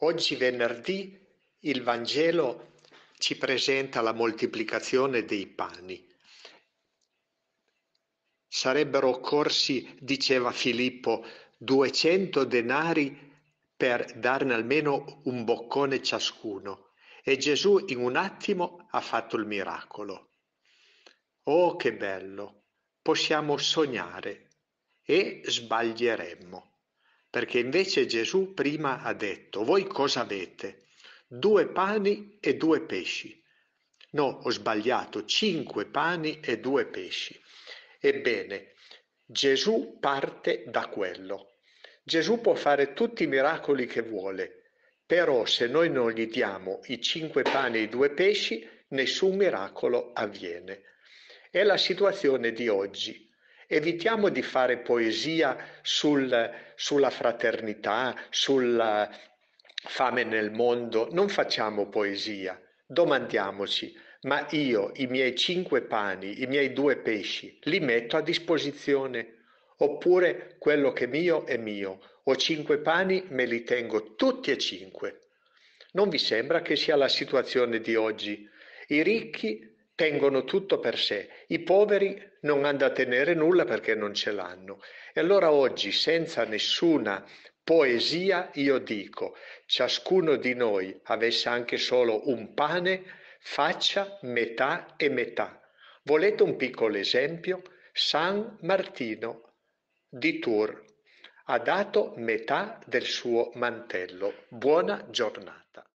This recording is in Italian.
Oggi venerdì il Vangelo ci presenta la moltiplicazione dei pani. Sarebbero occorsi, diceva Filippo, 200 denari per darne almeno un boccone ciascuno e Gesù in un attimo ha fatto il miracolo. Oh, che bello! Possiamo sognare e sbaglieremmo perché invece Gesù prima ha detto, voi cosa avete? Due pani e due pesci. No, ho sbagliato, cinque pani e due pesci. Ebbene, Gesù parte da quello. Gesù può fare tutti i miracoli che vuole, però se noi non gli diamo i cinque pani e i due pesci, nessun miracolo avviene. È la situazione di oggi. Evitiamo di fare poesia sul, sulla fraternità, sulla fame nel mondo, non facciamo poesia, domandiamoci, ma io i miei cinque pani, i miei due pesci, li metto a disposizione? Oppure quello che è mio è mio, ho cinque pani, me li tengo tutti e cinque. Non vi sembra che sia la situazione di oggi? I ricchi tengono tutto per sé, i poveri non hanno da tenere nulla perché non ce l'hanno. E allora oggi, senza nessuna poesia, io dico, ciascuno di noi avesse anche solo un pane, faccia metà e metà. Volete un piccolo esempio? San Martino di Tours ha dato metà del suo mantello. Buona giornata.